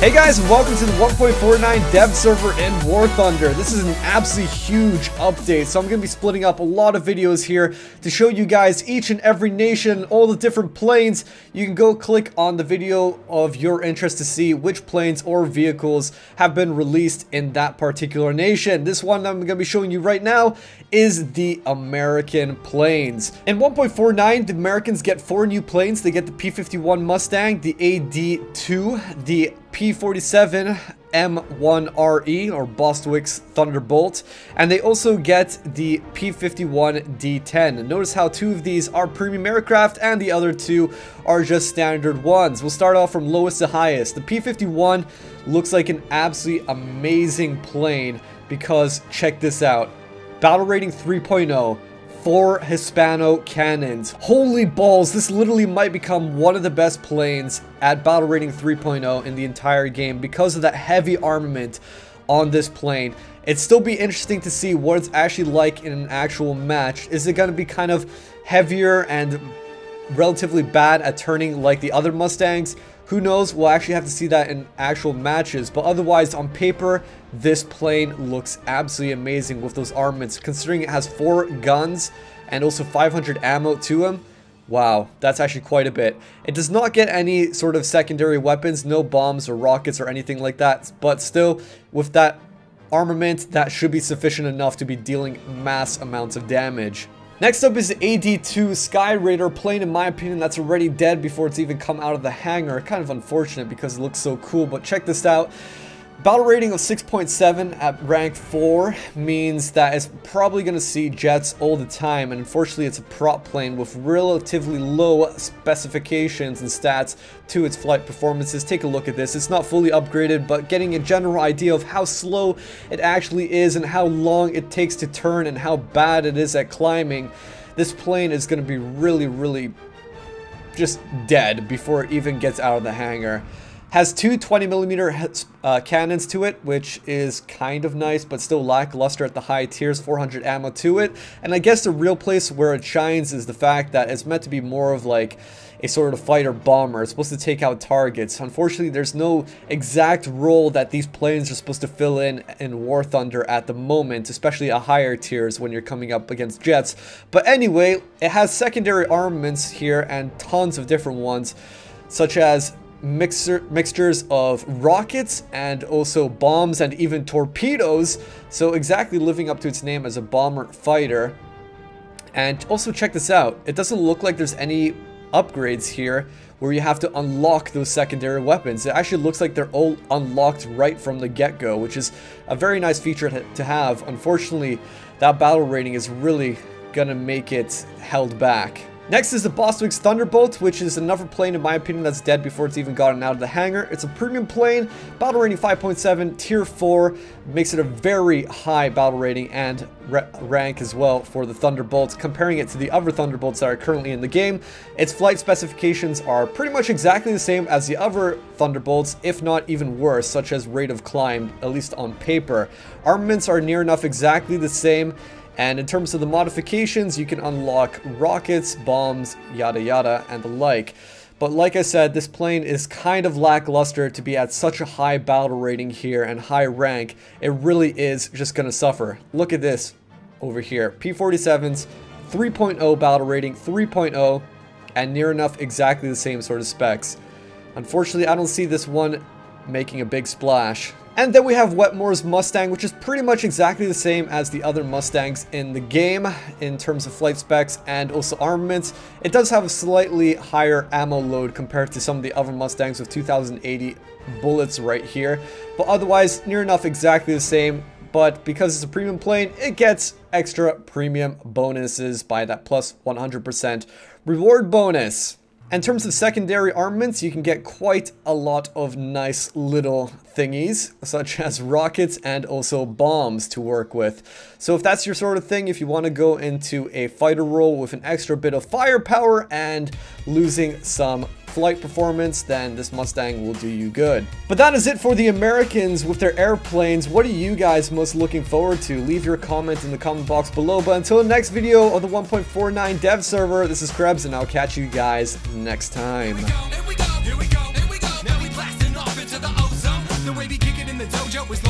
Hey guys, welcome to the 1.49 dev server in War Thunder. This is an absolutely huge update, so I'm going to be splitting up a lot of videos here to show you guys each and every nation, all the different planes. You can go click on the video of your interest to see which planes or vehicles have been released in that particular nation. This one I'm going to be showing you right now is the American planes. In 1.49, the Americans get four new planes. They get the P-51 Mustang, the AD-2, the P-47 M1RE or Bostwick's Thunderbolt and they also get the P-51 D10. Notice how two of these are premium aircraft and the other two are just standard ones. We'll start off from lowest to highest. The P-51 looks like an absolutely amazing plane because check this out. Battle rating 3.0 four Hispano cannons. Holy balls, this literally might become one of the best planes at battle rating 3.0 in the entire game because of that heavy armament on this plane. It'd still be interesting to see what it's actually like in an actual match. Is it going to be kind of heavier and relatively bad at turning like the other Mustangs? Who knows? We'll actually have to see that in actual matches. But otherwise, on paper, this plane looks absolutely amazing with those armaments. Considering it has four guns and also 500 ammo to them. Wow, that's actually quite a bit. It does not get any sort of secondary weapons, no bombs or rockets or anything like that. But still, with that armament, that should be sufficient enough to be dealing mass amounts of damage. Next up is AD2 Skyraider plane, in my opinion, that's already dead before it's even come out of the hangar. Kind of unfortunate because it looks so cool, but check this out. Battle rating of 6.7 at rank 4 means that it's probably going to see jets all the time and unfortunately it's a prop plane with relatively low specifications and stats to its flight performances. Take a look at this. It's not fully upgraded but getting a general idea of how slow it actually is and how long it takes to turn and how bad it is at climbing. This plane is going to be really really just dead before it even gets out of the hangar. Has two 20mm uh, cannons to it, which is kind of nice, but still lackluster at the high tiers, 400 ammo to it. And I guess the real place where it shines is the fact that it's meant to be more of like a sort of fighter bomber. It's supposed to take out targets. Unfortunately, there's no exact role that these planes are supposed to fill in in War Thunder at the moment, especially at higher tiers when you're coming up against jets. But anyway, it has secondary armaments here and tons of different ones, such as mixer, mixtures of rockets and also bombs and even torpedoes. So exactly living up to its name as a bomber fighter. And also check this out. It doesn't look like there's any upgrades here where you have to unlock those secondary weapons. It actually looks like they're all unlocked right from the get-go, which is a very nice feature to have. Unfortunately, that battle rating is really gonna make it held back. Next is the Bostwick's Thunderbolt, which is another plane in my opinion that's dead before it's even gotten out of the hangar. It's a premium plane, battle rating 5.7, tier 4, makes it a very high battle rating and rank as well for the Thunderbolts. Comparing it to the other Thunderbolts that are currently in the game, its flight specifications are pretty much exactly the same as the other Thunderbolts, if not even worse, such as rate of climb, at least on paper. Armaments are near enough exactly the same, and in terms of the modifications, you can unlock rockets, bombs, yada yada, and the like. But like I said, this plane is kind of lackluster to be at such a high battle rating here and high rank. It really is just going to suffer. Look at this over here. P-47's 3.0 battle rating, 3.0, and near enough exactly the same sort of specs. Unfortunately, I don't see this one making a big splash. And then we have Wetmore's Mustang, which is pretty much exactly the same as the other Mustangs in the game in terms of flight specs and also armaments. It does have a slightly higher ammo load compared to some of the other Mustangs with 2080 bullets right here. But otherwise, near enough exactly the same. But because it's a premium plane, it gets extra premium bonuses by that plus 100% reward bonus. In terms of secondary armaments, you can get quite a lot of nice little thingies, such as rockets and also bombs to work with. So if that's your sort of thing, if you want to go into a fighter role with an extra bit of firepower and losing some flight performance, then this Mustang will do you good. But that is it for the Americans with their airplanes. What are you guys most looking forward to? Leave your comment in the comment box below. But until the next video on the 1.49 dev server, this is Krebs, and I'll catch you guys next time. Mojo is local for show